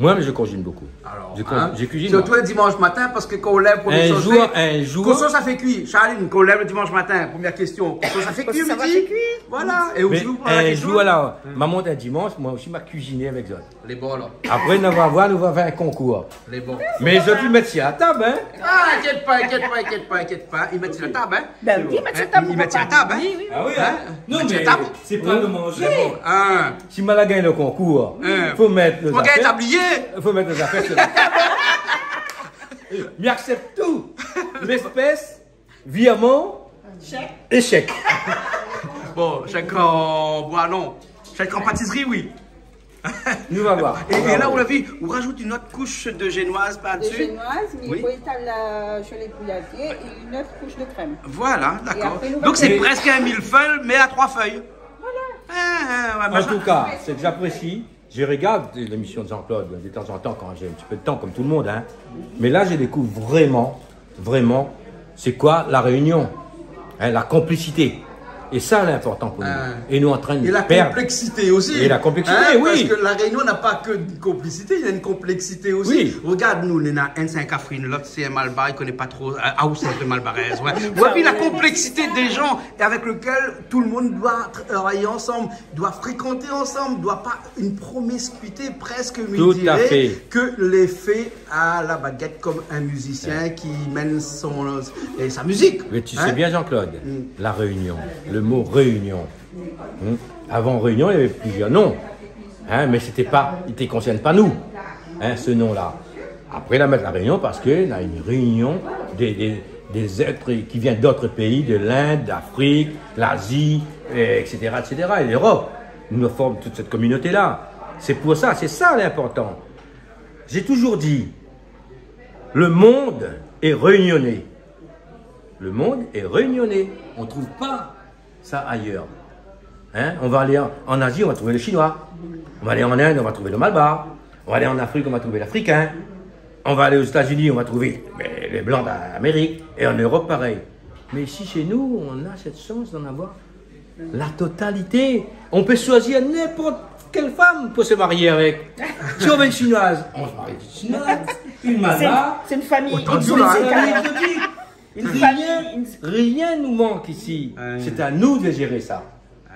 Moi, mais je cuisine beaucoup. Alors, je, hein? je cuisine. Surtout le dimanche matin, parce que quand on lève pour Un nous jour, un jour- Cosso, ça fait cuire. Charline, quand on lève le dimanche matin, première question. Cosso, ça fait ça midi cuire. Voilà. Et aujourd'hui, vous prenez la un jour, là, maman, un dimanche, moi aussi, m'a cuisiné avec eux. Les bons, là. Après, nous va voir, nous va faire un concours. Les bons. Mais je vais mettre ça à table, hein. Ah, inquiète pas, inquiète pas, inquiète pas, inquiète pas. Ils mettent sur la table, hein Ben oui, mettre sur la Hein, table, Ils mettent sur la pourquoi table, hein. Ah oui, Hein hein? Non, mais la table. c'est pas le manger. Hein Si mal a gagné le concours, Hein. faut mettre Faut gagner affaires. Tablier faut mettre les affaires sur la table. Mais accepte tout. L'espèce, virement, et chèque. Bon, chèque en bois, non. Chèque en pâtisserie, oui. Nous va voir. Et, là, on l'a vu, on rajoute une autre couche de génoise De par-dessus. génoise, mais Oui. il faut étaler la gelée de bouillavier et une autre couche de crème. Voilà, d'accord. Donc c'est presque un millefeuille, mais à trois feuilles. Voilà. En tout cas, c'est que j'apprécie. Je regarde l'émission de Jean-Claude de temps en temps quand j'ai un petit peu de temps, comme tout le monde. Hein. Mais là, je découvre vraiment, vraiment, c'est quoi la réunion, hein, la complicité. Et ça, l'important pour nous. Ah. Et nous en train de Et la perdre. complexité aussi. Et la complexité, Hein, oui. Parce que la Réunion n'a pas que une complicité, il y a une complexité aussi. Oui. Regarde, nous, on a un 5 Afrine, l'autre c'est un Malbar, il connaît pas trop. Ah, ou c'est Malbaraise, ouais. Ouais, puis la complexité des gens et avec lequel tout le monde doit travailler ensemble, doit fréquenter ensemble, doit pas une promiscuité presque, me Tout à dirais, fait. que l'effet à la baguette comme un musicien qui mène son, et sa musique. Mais tu Hein? sais bien, Jean-Claude, la réunion, le mot réunion. Hein, Avant réunion, il y avait plusieurs noms. Hein, mais c'était pas, il ne te concerne pas nous, hein, ce nom-là. Après, la mettre la réunion parce qu'on a une réunion des, des, des êtres qui viennent d'autres pays, de l'Inde, d'Afrique, l'Asie, et etc., etc., et l'Europe. Nous formons toute cette communauté-là. C'est pour ça, c'est ça l'important. J'ai toujours dit, le monde est réunionné. Le monde est réunionné. On ne trouve pas ça ailleurs. Hein? On va aller en, en Asie, on va trouver le chinois. On va aller en Inde, on va trouver le malbar. On va aller en Afrique, on va trouver l'africain. On va aller aux États-Unis, on va trouver mais, les blancs d'Amérique. Et en Europe, pareil. Mais ici, chez nous, on a cette chance d'en avoir la totalité. On peut choisir n'importe quelle femme pour se marier avec. Si on veut une chinoise, on se marie avec une chinoise, une malbar. C'est une famille De. Une Rien, famille. une- rien nous manque ici. C'est à nous de gérer ça.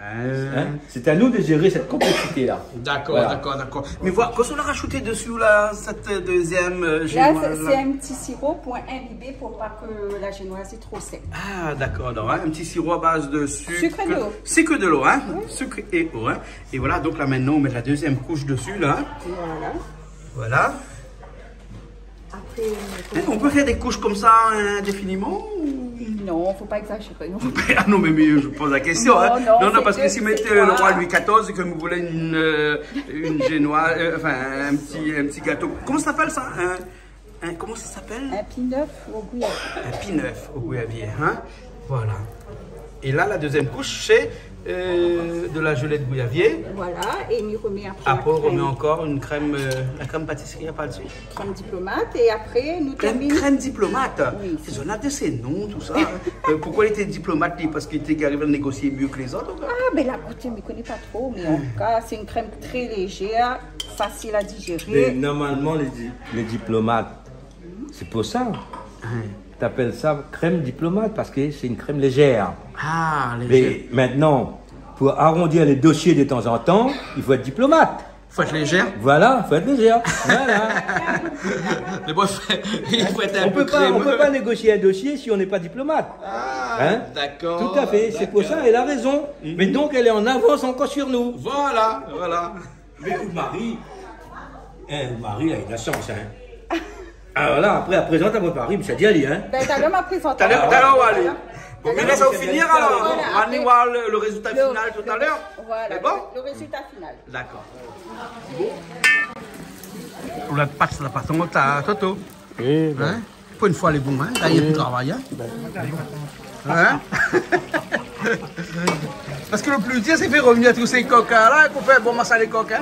Hein? hein? C'est à nous de gérer cette complexité-là. D'accord, Voilà. d'accord, d'accord. Mais voilà, qu'est-ce qu'on a rajouté dessus, là, cette euh, deuxième euh, génoise c'est là? c'est un petit sirop pour imbiber pour pas que la génoise est trop sec. Ah, d'accord, donc, hein, un petit sirop à base de sucre. Sucre et d'eau. Sucre et de l'eau, hein. Sucre et eau, hein. Et voilà, donc là, maintenant, on met la deuxième couche dessus, là. Voilà. Voilà. Hein, On peut faire des couches comme ça indéfiniment ou- non, faut pas exagérer. non. Ah non, mais, mais je pose la question. Non, hein. non, non, parce que si vous mettez le roi Louis XIV et que vous voulez une, euh, une génoise, euh, enfin, un petit, un petit gâteau. Comment ça s'appelle ça un, un- Comment ça s'appelle Un pinot au goût. Un au gouavier, hein Voilà. Et là, la deuxième couche, c'est euh, de la gelée de gouavier. Voilà, et on remet après Après, on remet encore une crème, euh, la crème pâtisserie, pas dessus. crème diplomate et après nous Crème, terminons. crème diplomate. Oui. Ils ont de ces noms, tout ça. Euh, pourquoi il était diplomate lui? Parce qu'il était arrivé à négocier mieux que les autres. Ah, ben la beauté, je ne connais pas trop, mais en tout cas, c'est une crème très légère, facile à Mais digérer. normalement, les, di- les diplomates, c'est pour ça. Tu appelles ça crème diplomate parce que c'est une crème légère. Ah, les Mais maintenant, pour arrondir les dossiers de temps en temps, il faut être diplomate. Faut être légère. Voilà, faut être légère. Voilà. Mais bon, il faut être un on peu peut pas, on crémeux. peut pas négocier un dossier si on n'est pas diplomate. Hein D'accord. Tout à fait, c'est pour ça, elle a raison. Mais donc elle est en avance encore sur nous. Voilà, voilà. Mais Marie, hein, Marie a une chance, hein. Alors là, après, elle présente à votre mari, mais ça dit Ali, hein. Ben, t'as l'homme à présenter. T'as l'air, t'as l'air aller Bon, mais laisse au finir alors. Voilà, On va voir le, le résultat Le- final tout à l'heure. Voilà, C'est bon le résultat final. D'accord. On a pas la façon que t'as, Toto. Oui, Hein Pour une fois, les bons, hein. Là, il y a plus de travail, hein. Hein Parce que le plus dur, c'est faire revenir tous ces coquins là, qu'on fait bon massage les coquins.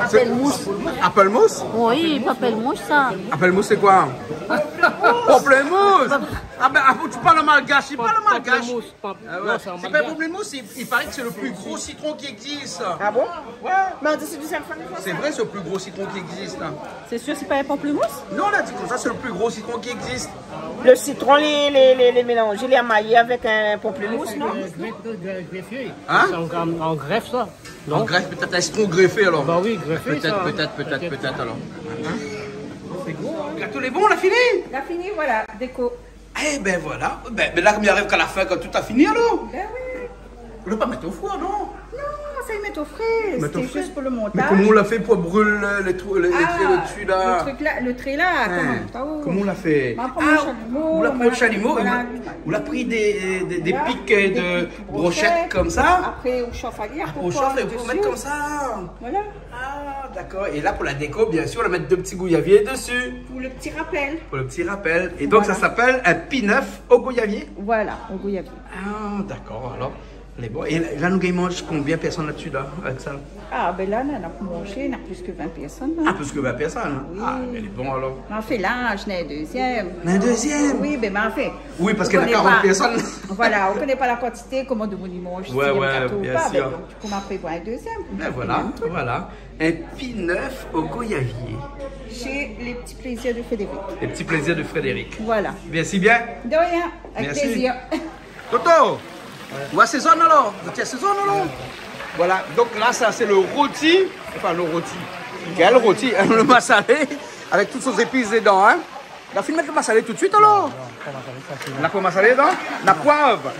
Appelle mousse. Apple mousse Oui, appelle mousse ça. Apple mousse, c'est quoi? Pamplemousse Ah ben, ah, tu parles malgache, il parle malgache. Ah. C'est pas pamplemousse, il, il paraît que c'est le plus gros citron qui existe. Ah bon? Ouais. Mais on dit c'est du C'est vrai, c'est le plus gros citron qui existe. C'est sûr, c'est pas un pamplemousse Non, on a dit comme ça, c'est le plus gros citron qui existe. Le citron, les, les, les, les mélanger, les amailler avec un pamplemousse, non? Hein? En greffe, ça. En greffe, peut-être un citron greffé alors. Bah oui, greffé. Peut-être, peut-être, peut-être, peut-être alors. C'est gros. Gâteau les bons, on a fini On a fini, voilà, déco. Eh ben voilà. Ben, ben là, comme il arrive qu'à la fin, quand tout a fini alors. Ben oui. On ne pas mettre au four, non? Non, ça y met au frais. C'était frais. juste pour le Mais montage. comment on l'a fait pour brûler les, trous, les, les Ah, traits dessus là Le truc là, le trait là, Hein, comment où Comment on l'a fait Bah, chalumeau, on l'a pris au chalumeau, voilà. on l'a- on l'a pris des, des, des Voilà, pics des de petites brochettes comme ça. Après, au chauffe à guerre. Au chauffe, il faut mettre comme ça. Voilà. Ah, d'accord. Et là, pour la déco, bien sûr, on va mettre deux petits gouyaviers dessus. Pour le petit rappel. Pour le petit rappel. Et donc, ça s'appelle un P9 au gouyavier. Voilà, au gouyavier. Ah, d'accord. Alors, les bons. Et là, là, nous, mange combien de personnes là-dessus, là, avec ça Ah, ben là, on a manger, on a plus que 20 personnes. Ah, Hein. plus que 20 personnes. Ah, mais les bons alors. On fait l'âge, on est un deuxième. Un deuxième? Oui, ben, mais en fait. Oui, parce on qu'il y a connaît 40 pas- personnes. Voilà, on ne connaît pas la quantité, comment de monde y mange, Ouais, ouais, ou bien pas. sûr. Ben, donc, du coup, on a prévu un deuxième. Ben voilà, voilà. Un P9 au goyavier. Chez les petits plaisirs de Frédéric. Les petits plaisirs de Frédéric. Voilà. Merci bien. De rien, avec Merci. plaisir. Toto, on assaisonne alors Tu assaisonnes alors Voilà, donc là, ça c'est le rôti. Enfin, le rôti. Quel rôti Le massalé, avec toutes ces épices dedans. Hein on a fini de mettre le massalé tout de suite alors On a quoi massalé dedans La poivre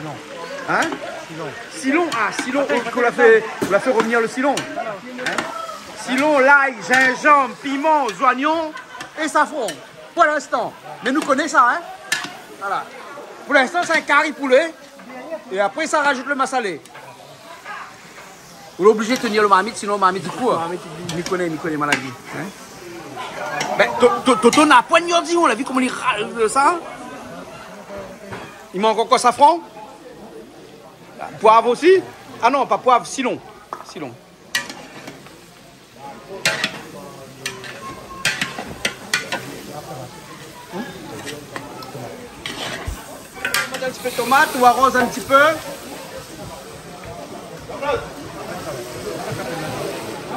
Hein? Silon, ah, silon, on, on l'a fait, on l'a fait revenir le silon. Hein? Silon, l'ail, gingembre, piment, oignons et safran. Pour l'instant. Mais nous connaissons ça, hein Voilà. Pour l'instant, c'est un curry poulet. Et après, ça rajoute le massalé. On est obligé de tenir le marmite, sinon le marmite du coup. Il connaît, il connaît maladie. Hein? Ben, To- To- Toto n'a pas de ordi, on l'a vu comment il râle ça. Il manque encore safran. Poivre aussi? Ah non, pas poivre, silon. Silon. Petit peu de tomate ou arrose un petit peu.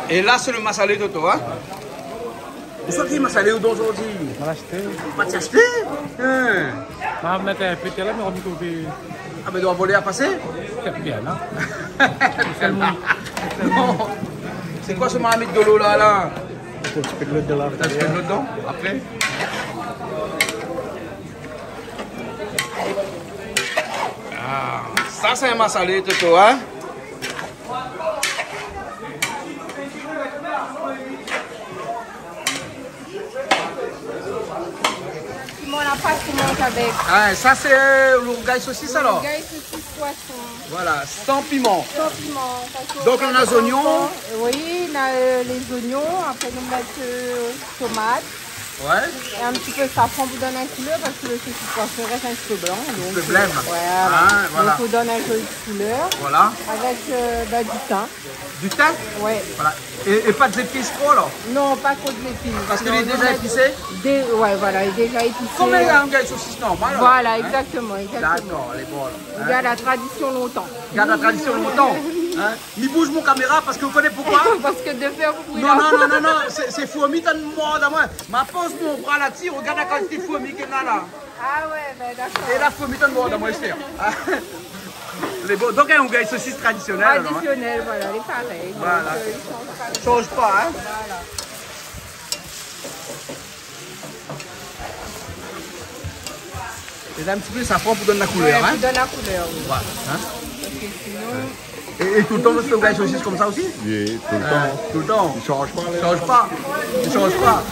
Et là, c'est le massalé Toto. Hein? Le massalé acheter. Hein? Un peu de là, mais on va mettre Ah, mais doit voler à passer C'est bien, hein Non. C'est quoi ce marmite de l'eau là, là? Un petit peu de l'eau de là. T'as un petit peu de l'eau dedans Après? Ah, ça c'est un massalé Toto, hein? Avec. Ah, ça c'est le rougail saucisse alors? Gars, saucisse poisson. Voilà, sans piment. Sans piment. Donc, on a les oignons. longtemps. Oui, on a euh, les oignons. Après, on met euh, tomates. Ouais. Et un petit peu de safran pour donner un couleur parce que le saucisse poisson reste un petit peu blanc. Donc, peu blême. Voilà. Ah, voilà. Donc, on donne un peu de couleur. Voilà. Avec euh, bah, du thym. Du thym Ouais. Voilà. Et, et pas d'épices trop alors? Non, pas trop de l'épice. Parce qu'il est déjà épicé? Dé- Ouais, voilà, il est déjà épicé. Comme un rougail saucisse normal alors, Voilà, hein? exactement, exactement. D'accord, elle est bonne. Il y a la tradition longtemps. Garde la tradition longtemps. Hein? Il bouge mon caméra parce que vous connaissez pourquoi? Parce que de faire vous Non, non, non, non, non, c'est fourmi, t'as une mort à moi. Ma pose mon bras là-dessus, regarde la quantité de fourmi qu'il y a là. Ah ouais, ben d'accord. Et la fourmi de bord dans mon esther. Les beaux. Donc, un rougail saucisse traditionnel. alors, hein. Traditionnel, voilà, les pareils. Voilà. euh. Change pas, hein. Voilà. Et un petit peu de safran pour donner la couleur, Ouais, hein. qui donne la couleur, oui. Voilà, hein. Parce que sinon, Et, et tout le temps, le rougail saucisse comme ça aussi Oui, tout le Hein, temps. Tout le temps. Il change pas. Il change pas. Il change pas.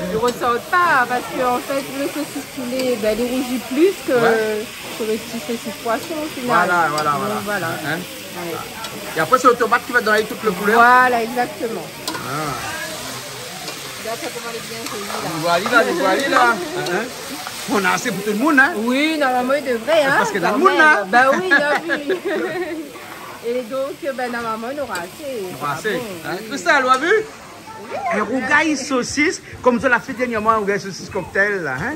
Ils ne ressortent pas parce qu'en fait, le saucisse poulet, ben, il rougit plus que, Ouais. que le petit saucisse poisson au final. Voilà, voilà, Donc, voilà. voilà. Hein. Ouais. Et après, c'est le tomate qui va donner toute la couleur. Voilà, exactement. Ah. Ça bien là. Voilà, là, nous voilà là. Hein? On a assez pour tout le monde, hein. Oui, normalement, il devrait, hein. Parce quand dans le monde, là. Bah oui, là, oui. Et donc, ben, normalement, il aura assez. On va Ah assez. bon, Hein? oui. Christelle, on vu? Un rougail saucisse, comme tu l'as fait dernièrement, un rougail saucisse cocktail, là. Hein?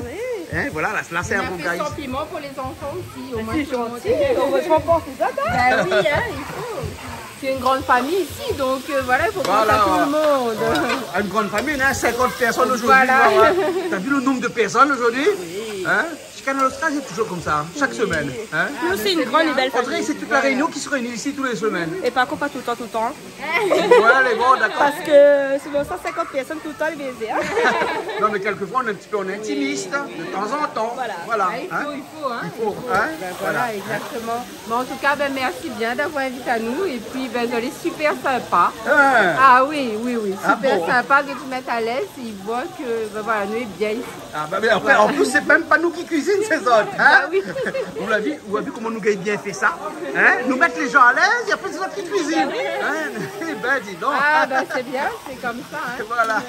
Hein, voilà, là, là c'est On un a fait rougail. sans piment pour les enfants aussi. Au moins, C'est tout gentil, on va se remporter ça. Bah oui, hein, il faut. C'est une grande famille ici, donc euh, voilà, il faut penser Voilà, à tout le monde. Voilà. Une grande famille, hein, 50 personnes aujourd'hui. Voilà. voilà. T'as vu le nombre de personnes aujourd'hui? Hein? C'est toujours comme ça, chaque semaine. Hein Nous, c'est une grande et belle On dirait famille. que c'est toute la réunion qui se réunit ici tous les semaines. Et par contre, pas tout le temps, tout le temps. Voilà, les bons, d'accord. Parce que souvent 150 personnes tout le temps, les baiser. Hein. Non, mais quelquefois, on est un petit peu on est intimiste, de temps en temps. Voilà. voilà Ah, il hein. faut, il faut, hein. Il faut, hein Ben voilà, exactement. Mais en tout cas, ben, merci bien d'avoir invité à nous. Et puis, ben, vous allez super sympa. Hein. Ah oui, oui, oui. Ah Super bon sympa que tu mettes à l'aise. Ils voient que, ben, voilà, nous est bien ici. Ah bah mais après, en plus, c'est même pas nous qui cuisinent Hein Bah oui. Vous l'avez vu, vous avez vu comment nous gagne bien fait ça hein? Nous mettre les gens à l'aise et après c'est autres qui cuisinent. Hein? Eh ben dis donc. Ah, ben c'est bien, c'est comme ça. Hein. Voilà.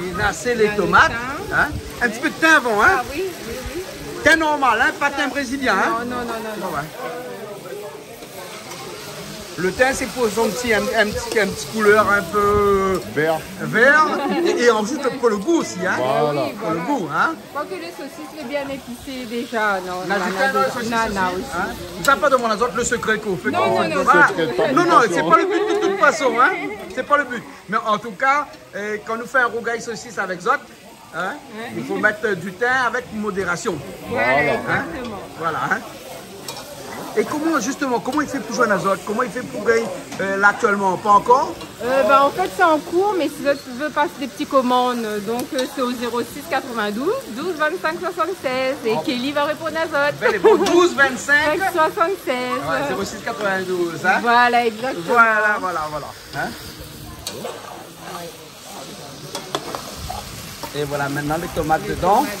Il a assez les tomates. Hein? Un petit peu de thym avant, hein? Ah oui, oui, oui. Thym normal, hein? Pas thym brésilien, hein? Non, non, non, non. non. Ouais. Le thym, c'est pour son petit, un, un petit, un petit couleur un peu Vert. vert. Et, et ensuite pour le goût aussi, hein Voilà. Oui, Pour le goût, hein Je crois que les saucisses, les bien épicées déjà. Non, On les aussi, aussi. hein pas demander aux autres le secret qu'on fait. Non, non, non, non, non, c'est pas le but de toute façon, hein C'est pas le but. Mais en tout cas, euh, quand nous fait un rougail saucisse avec Zot, hein, il faut mettre du thym avec modération. Voilà, Hein exactement. Voilà, hein et comment, justement, comment il fait pour jouer à Zot Comment il fait pour gagner euh, là actuellement? Pas encore? Euh, ben, en fait, c'est en cours, mais si tu veux passer des petites commandes, donc euh, c'est au 06 92 12 25 76. Et Kelly va répondre à Ben, Zot. les bons 12, 25. 76. Ouais, 06 92, hein Voilà, exactement. Voilà, voilà, voilà. Hein Et voilà, maintenant les tomates dedans. Donc, euh, ouais, mettre,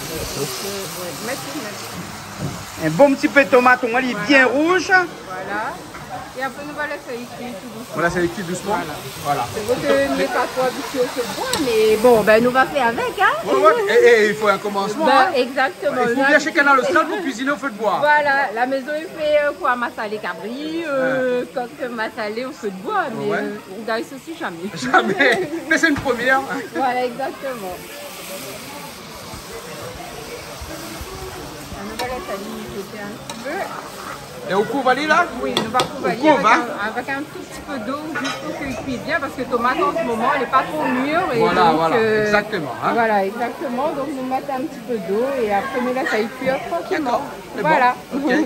mettre. Un bon petit peu de tomate, on il est bien rouge. Voilà. Et après, nous allons faire cuire tout doucement. Voilà, c'est les cuits doucement. Voilà. C'est vrai que nous n'est pas trop habitués au feu de bois, mais bon, ben nous va faire avec, hein. Ouais, ouais. Et, et il faut un commencement. Ben, hein. exactement. Il faut bien chez Canal. Austral pour cuisiner au feu de bois. Voilà, la maison il fait euh, quoi Massalé cabri, euh, coque massalé au feu de bois, mais Ouais. euh, on gagne ceci jamais. Jamais. Mais c'est une première. voilà, exactement. Allée jeter un petit peu. Et au coup, Valie, là Oui, nous va couve, avec, hein. un, avec un tout petit peu d'eau juste pour qu'il cuise bien parce que tomate en ce moment elle n'est pas trop mûre. Et Voilà, donc, voilà, euh, exactement, hein. Voilà, exactement. Donc nous mettons un petit peu d'eau et après nous laissons y cuire tranquillement. Bon. Voilà. Ok.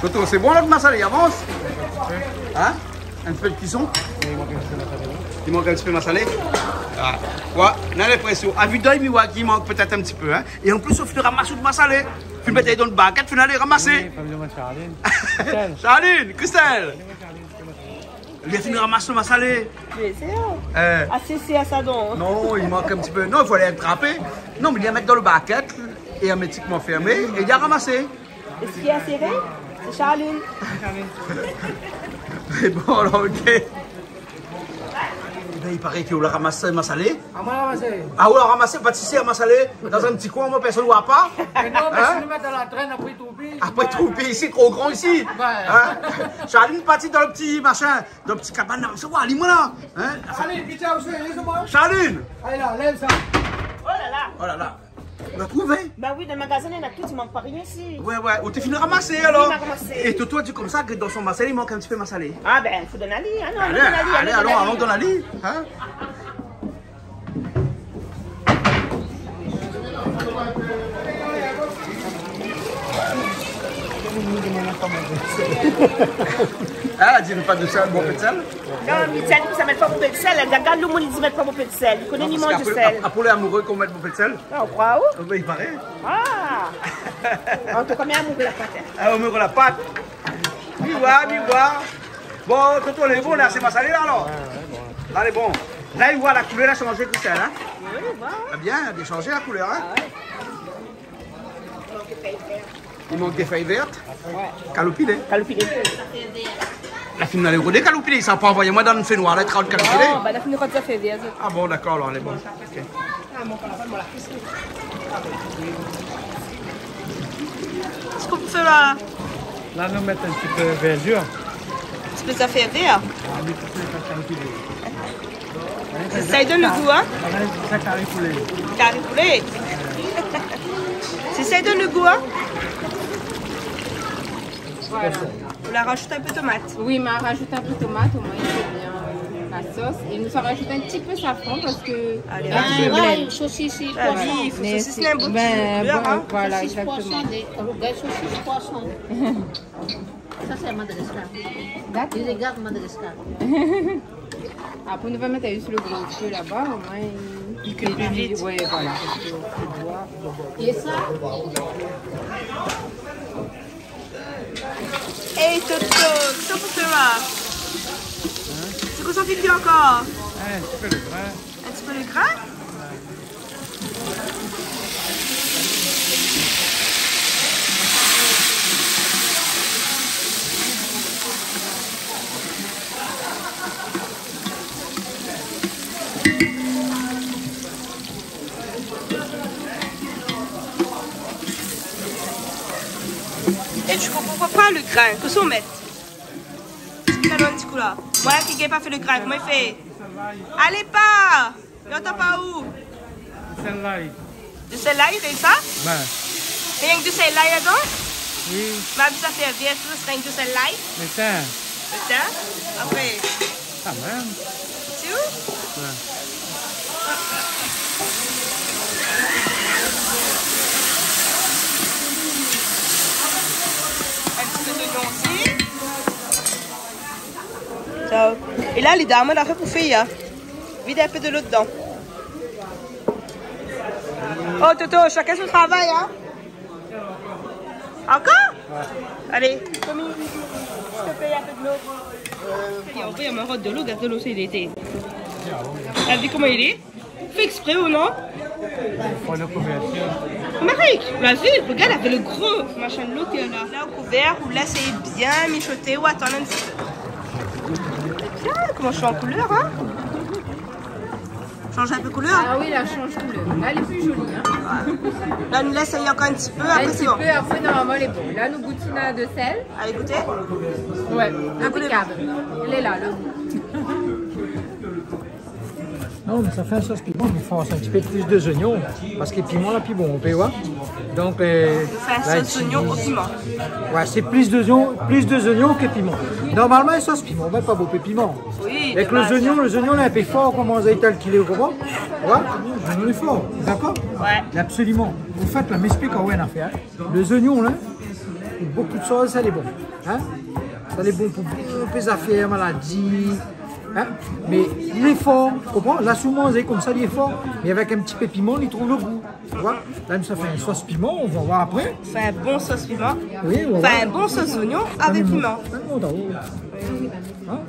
Toto, c'est bon notre massalé, avance Hein? Un petit peu de cuisson? Il manque un petit peu de massalé ah. Ouais, on a l'impression. À vue d'œil, qui manque peut-être un petit peu. Hein? Et en plus, on fait ramasser de massalé. Tu le mettais dans le baguette, tu aller ramasser. Charline, Christelle Il a fini de ramasser le massalé. Mais c'est Euh, Ah, c'est c'est à ça donc. non, il manque un petit peu. Non, il faut aller attraper. Non, mais il a mettre dans le baguette et hermétiquement fermé et il a ramassé. Et ce qui est serré, c'est Charline. Mais bon, alors, ok. Eh ben, il paraît qu'on l'a ramassé, massalé. À moi, là, c'est. Ah, on l'a ramassé, pâtissier massalé, dans un petit coin, moi, personne ne voit pas. Mais non, mais Hein si nous mettons dans la traîne après pis. Après, troupé ici, trop grand ici. Hein? Charline partie dans le petit machin, dans le petit cabane. là. C'est quoi, dis-moi là. Hein? Allez, vite, laisse-moi. Charline Allez là, lève ça. Oh là là. Oh là là. On l'a trouvé Bah oui, dans le magasin, il y en a tout, il manque pas rien ici. Ouais, ouais. Ou t'es fini de ramasser alors a. Et Toto a dit comme ça que dans son massalé, il manque un petit peu massalé. Ah ben, il faut donner à lui. Ah non, Allez, la lit, allez, allons allons, la lit. dans la lit. Hein Ah, elle dirait pas de sel, bon peu de sel Non, mais tiens, ça met pas beaucoup de sel. Regarde le monde, il dit mettre pas beaucoup de sel. Il connaît ni mange de sel. Apollo est amoureux qu'on mette beaucoup de sel Ah, on croit où? Il paraît. Ah En tout cas, mais amoureux la pâte. Ah, on met la pâte. Mi voir. Bon, Toto, elle est bon, là, c'est ma salée, là, alors Là, elle est bon. Là, il voit la couleur a changé tout ça, hein Oui, voilà. Ah bien, elle a changé la couleur, hein Il manque des feuilles vertes. Calopilé. Calopilé. La fille d'aller roder calopilé, ça pas envoyer moi dans une fée noire, elle traite calopilé. Non, bah la fin de ça fait vert. Ah bon, d'accord, alors elle est bonne. Ok. Qu'est-ce qu'on fait là Là, nous mettons un petit peu de verdure. Est-ce que ça fait vert Ça lui donne le goût, hein? Ça carré poulet. Carré poulet. C'est ça donne le goût, hein? Voilà. On la rajoute un peu de tomate. Oui, mais on rajoute un peu de tomate, au moins il fait bien euh, la sauce. Et nous, on rajoute un petit peu de safran parce que. Allez, peu Ah, saucisse, poisson. Oui, il faut c'est- un beau petit ben, hein. Voilà, Saucisse exactement. saucisses poisson. Ça, c'est Madagascar. D'accord. Ils regardent Madagascar. Après, nous va mettre juste le gros feu là-bas, au moins il, cuit plus vite. Oui, voilà. Et ça, Hey Toto, qu'est-ce qu'on fait là C'est quoi ça fait cuire encore Un petit peu de grain. Un petit peu de grain Et le grain. Que on met. Petit coup là Moi qui n'ai pas fait le grain, comment il fait? Allez pas. Pas où? Celle-là, De celle-là, il fait ça? Ben, Il y a que de oui, Mais ça fait bien, ça serait que de celle-là. mais tiens, Le temps. Après, quand même. tu où? Ouais. Un petit peu d'oignon aussi. Et là, les dames, on a fait pour faire. hein. Vide un peu de l'eau dedans. Oh, Toto, chacun son travail, hein Encore? Allez, Tommy, je te paye un peu de l'eau. Il y a envoyé un marotte de l'eau, regarde de l'eau, c'est l'été. T'as vu comment il est? Fait exprès ou non. Marie, vas-y, regarde avec le gros machin de l'eau qu'il y a là. Là, au couvert, ou là, c'est bien mijoté, ou attends un petit peu. Bien, comment je suis en couleur, hein Change un peu de couleur Ah oui, là, change couleur. Là, elle est plus jolie. Hein. Là, nous laisse encore un petit peu, après c'est bon. peu, après, normalement, elle est bonne. Là, nous goûtons à de sel. Allez, goûter Ouais, impeccable. Elle est là, le goût. Non, mais ça fait un sauce piment, il faut un petit peu plus de oignons, parce que piment là, bon, on peut voir. Donc, euh, On fait un sauce oignon au piment. Ouais, c'est plus d'oignons, plus de oignons que piment. Normalement, une sauce piment, on met pas beaucoup de piment. Oui, Avec les oignons, les oignons, là, un peu fort, comme on a tel qu'il est au comment? Ouais, les oignons, est fort, d'accord? Ouais. Absolument. Vous faites, là, m'explique en une affaire. Les oignons, là, avec beaucoup de sauce, ça, c'est bon. Hein? Ça, c'est bon pour beaucoup de affaires, maladies. Hein mais il est fort, tu comprends La souvent, c'est comme ça, il est fort. Mais avec un petit peu de piment, il trouve le goût. Tu vois Là, ça fait une sauce piment, on va voir après. Fait un bon sauce piment. Oui, on va Fait un bon sauce oignon avec piment. Bon,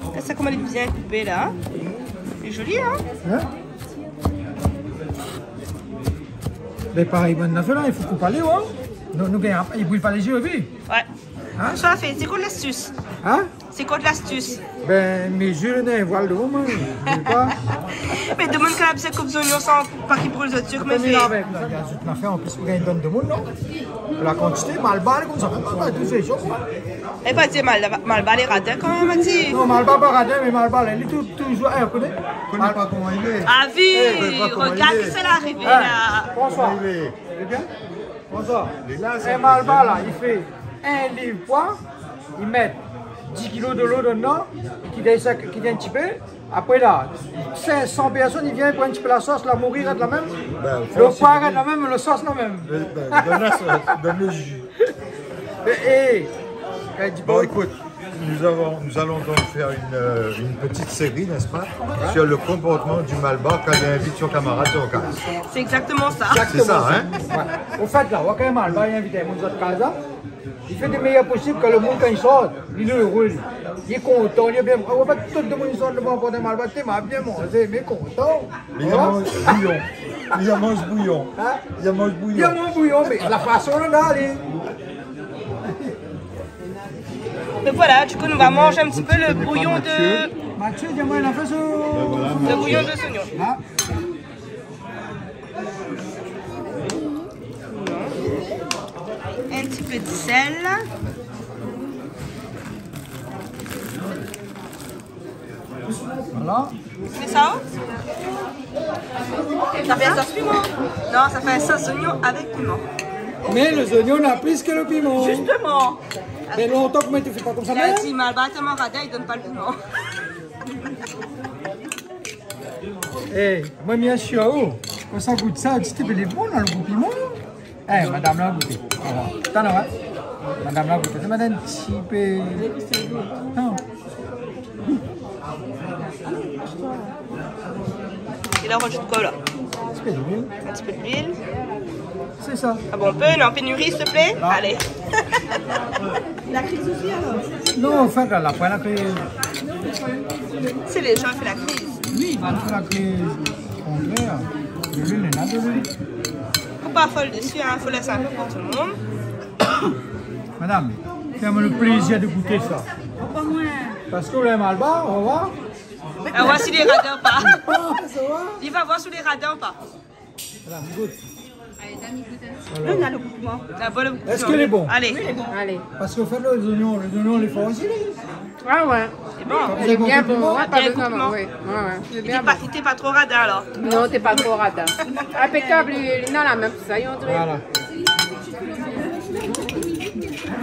Regarde ça comment elle est bien coupée là. hein? C'est joli, hein? Hein? Mais pareil, bonne là, il faut couper les hein Nous, il brûle pas les yeux, oui Ouais. Hein? Ça fait, c'est quoi l'astuce? Hein? C'est quoi de l'astuce? Ben, mesure le voile de moi. Je sais pas. Mais demande quand même c'est comme oignons sans pas qu'ils brûlent le sucre, mais fait. y a toute l'affaire en plus pour gagner une tonne de monde, non? La quantité, mal balle, comme ça. Pas tout c'est chaud, quoi. Et pas dire mal, mal bas les radins quand même, Mati. Non, mal balle, pas radin, mais mal balle, elle est tout- toujours. Eh, on connaît Je connais pas comment il est. Ah, vu Eh, Regarde que est. c'est l'arrivée Eh, là. Bonsoir. Il est? Bien? Bonsoir. Il est là, Un c'est malba là, il fait un livre poids, ils mettent 10 kilos de l'eau dedans, qui descend, qui vient un petit peu. Après là, 500 personnes, ils viennent prendre un petit peu la sauce, la mourir reste la même. Ben, le poids il- reste la même, le sauce la même. Ben, ben, Donne la sauce, donne le jus. Et, et, elle dit, Bon, écoute, nous, avons, nous allons donc faire une, euh, une petite série, n'est-ce pas, sur le comportement du malbar quand il invite son camarade sur casa. C'est exactement ça. C'est ça, hein Ouais. Au fait, là, on va quand même mal, il invite un monde de casa. Il fait du meilleur possible que le monde quand il sort, il est heureux. Il est content, il est bien. On va tout le monde sort devant pour des mal t'es mal bien mangé, mais content. Il Voilà. mange bouillon. Il mange bouillon. Hein? Il mange Il y a bouillon. mon bouillon, mais la façon d'aller. Donc voilà, du coup, nous allons manger un petit peu le bouillon de. Mathieu, dis-moi, il a fait ça. Le bouillon de oignons. Un petit peu de sel. Voilà. Mais ça Ça fait un sauce piment Non, ça fait un sauce oignon avec piment. Mais les oignons n'ont plus que le piment. Justement Mais longtemps que tu fais pas comme ça. Il a même. dit Malba tellement radin, il donne pas le piment. Eh, moi, bien sûr, oh, quand ça goûte ça, tu sais, il est bon dans le goût piment. Eh, madame l'a goûté. Voilà. T'en as, ouais. Madame l'a goûté. C'est madame un petit peu. Non. Il a rajoute quoi là Un petit peu d'huile. Un petit peu d'huile. C'est ça. Ah bon, on peut, on est en pénurie s'il te plaît Allez. La crise aussi alors Non, là, la poêle, la crise. C'est les gens qui font la crise. Oui, on fait la crise. Contraire. De l'huile, il y en a de l'huile. Faut pas folle dessus, hein, faut laisser un peu pour tout le monde. Madame, fais-moi le plaisir de goûter ça. Pas moins. Parce que vous avez mal bas, on va voir. On va voir si les radins ou pas. Il va voir si les radins ou pas. Madame, goûte. Là, on a le goûtement. Est-ce qu'il est bon Allez. Allez. Parce qu'au fait, les oignons, les oignons, on les fait aussi. Ah ouais. C'est bon. C'est bien bon. compliment. Ouais, pas Bien besoin, compliment. ouais. Ouais, Il bien pas, il pas trop radin alors? bon. Non, t'es pas trop radin. Impeccable, il non, la même ça, y. Voilà.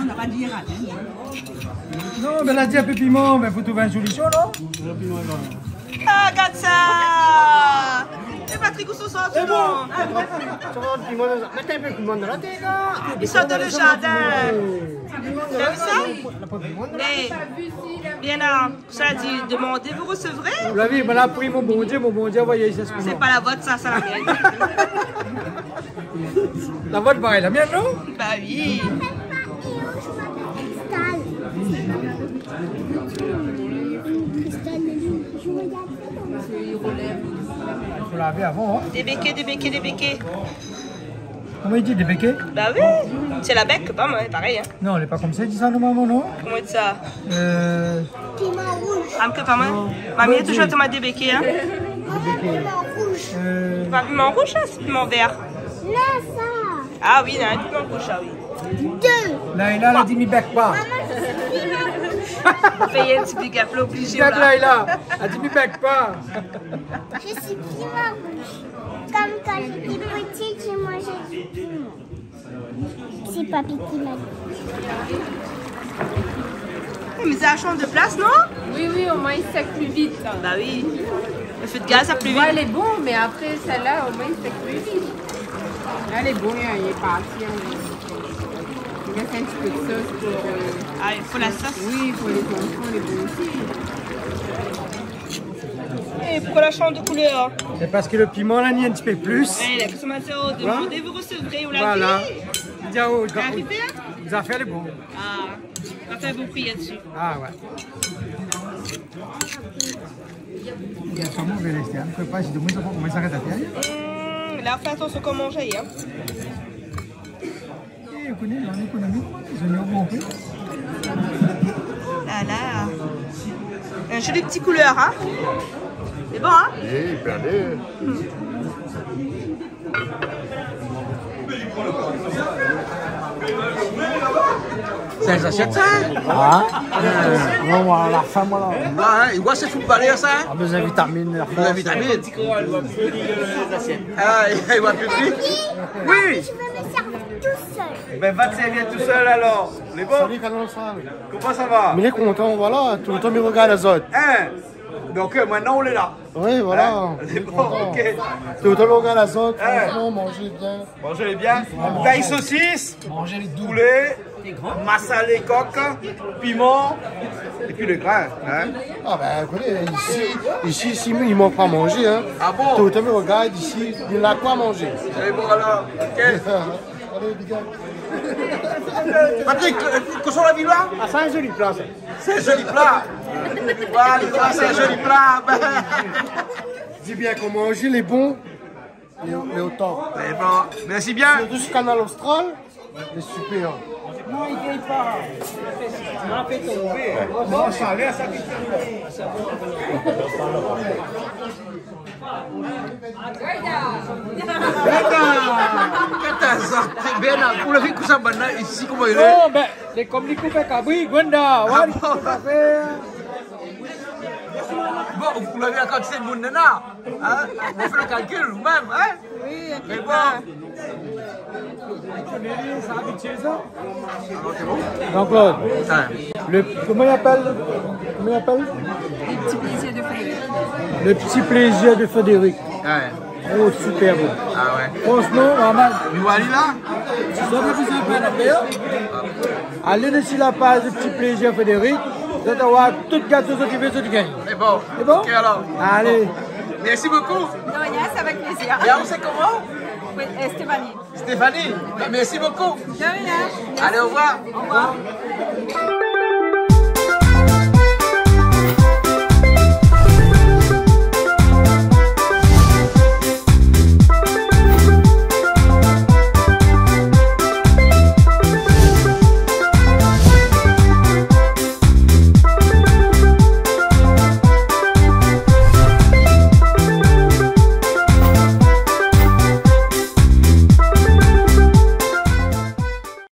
On n'a pas dit radin. Non, mais elle a dit un peu piment, mais il faut trouver une solution, non? Ah, regarde ça Et Patrick, où sont sortis C'est bon. Mettez un peu de piment dans la tête, là. Ils sont dans le jardin. T'as vu ça? Eh, bien là, ça dit, demandez, vous recevrez? Vous l'avez, il m'a pris mon bon Dieu, mon bon Dieu, voyez, c'est ce qu'on C'est pas la vôtre, ça, c'est la mienne. La vôtre, pareil, la mienne, non? Bah oui. Il faut laver avant, hein. Des béquets, des béquets, des béquets. Comment il dit, des béquets? Bah oui, c'est la bec, pas moi, pareil. Hein. Non, elle est pas comme ça, il dit ça, non, maman, non? Comment dit ça? Euh. Ah, que pas moi Mamie, Vas-y. toujours tomate des béquets, hein. Euh. Pas piment rouge, hein, c'est piment vert. Ah oui, il y a un piment rouge, ah oui. Là, il a, elle a dit, mi bec pas. Payer un petit big up, là, obligé. Regarde là, il a. Elle a dit, bec pas. Je suis piment rouge. Comme quand j'étais petite, j'ai mangé du piment. C'est papy qui m'a dit. Mais ça a changé de place, non? Oui, oui, au moins il sec plus vite. Là. Bah oui. Le feu de gaz, ça plus vite. Elle est bon, mais après celle-là, au moins il sec plus vite. Elle est bonne, hein, il est parti. Hein. Il laisse un petit peu de sauce pour. euh, Ah, il faut la sauce Oui, pour les enfants, les bons aussi. Et pourquoi la change de couleur C'est parce que le piment, là, un petit peu plus. Eh, la consommation, demandez, vous recevrez, vous l'avez Voilà. Diao, C'est arrivé, hein les affaires, les bons. Ah, on va faire vos prières dessus. Ah ouais. Il y a sûrement mauvais rester, hein. Je ne sais pas si de moins en moins comment ça reste à faire. Là, fais attention comment manger, hein. Vous connaissez, en économie, prix. Là, là. Un joli petit couleur, hein C'est bon, hein Oui, perdez. Ça, ils achètent ça hein Ah, euh, on va la femme, voilà. Ouais, hein, ils voient ces fous balais, ça hein On a besoin de vitamines, la Besoin de force. vitamines. Ah, il voit plus. Oui Je veux me servir tout seul. Ben, va te servir tout seul alors. Les bons Salut. Comment ça va? Mais il est content, voilà. Tout le temps, il regarde les autres. Hein? Donc, maintenant, on est là. Oui, voilà. Hein? C'est bon, ok. Tout le temps, il regarde les autres. Hein? Franchement, manger bien. Mangez bien. Taille saucisse, poulet, massalé coq, piment, et puis le grain. Hein? Ah ben écoutez, ici, ici, ici, il manque pas à manger. Hein. Ah bon? Tout le temps, il regarde ici, il a quoi à manger. C'est bon alors, ok. Allez, les gars. Patrick, que sont la ville là Ah, c'est un joli plat, ça. C'est un joli plat. Voilà, c'est un joli plat. Dis bien qu'on mange les bons, les, les au. Eh bon, merci bien. Le douce canal austral, les super. Non, il ne pas. Tu m'as fait tomber. Bon, ça a l'air ça qui Kata ça, c'est bien là. Vous l'avez que ça maintenant ici comment il est Non, ben, les comme les coupés cabri, Gwenda. Ouais, Bon, vous l'avez la quantité de monde là. Hein? Vous faites le calcul vous-même, hein? Oui, Mais bon. Jean-Claude, Hein. le, comment il appelle Comment il appelle? Les petits plaisirs de Frédéric. Le petit plaisir de Frédéric. Ouais. Oh, super bon. Ah ouais. Franchement, maman, Tu vois aller là? De peine à faire, allez sur la page du petit plaisir Frédéric. Vous allez avoir tout gâteau qui veut tout gagner. C'est bon. C'est bon Ok alors. Allez. Merci beaucoup. De rien, c'est avec plaisir. Et on sait comment Oui, euh, Stéphanie. Stéphanie, merci beaucoup. De rien. Allez, au revoir. Au revoir.